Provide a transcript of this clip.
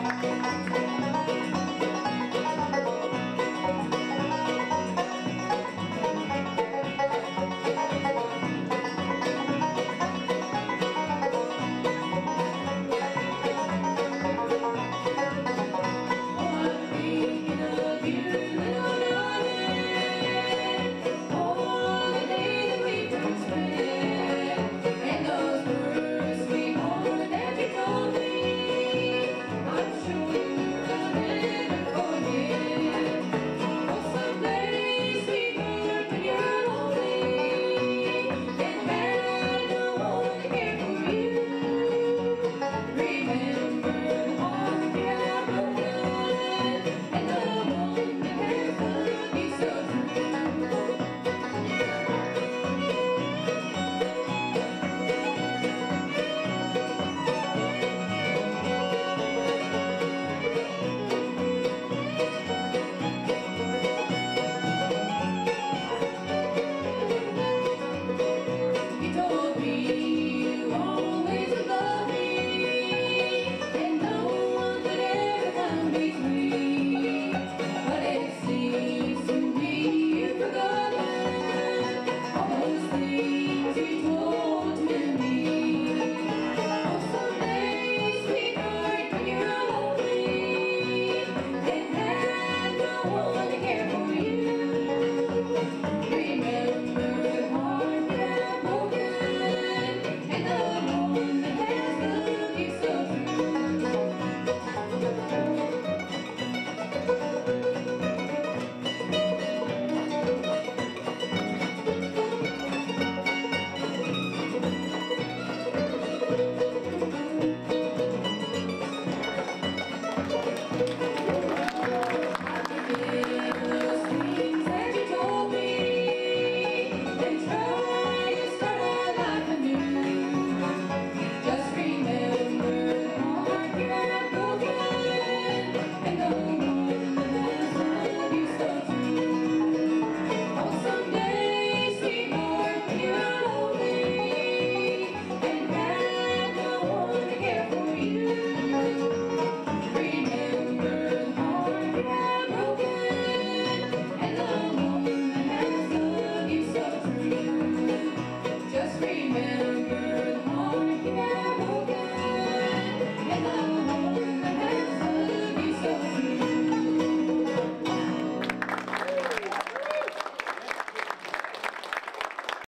Música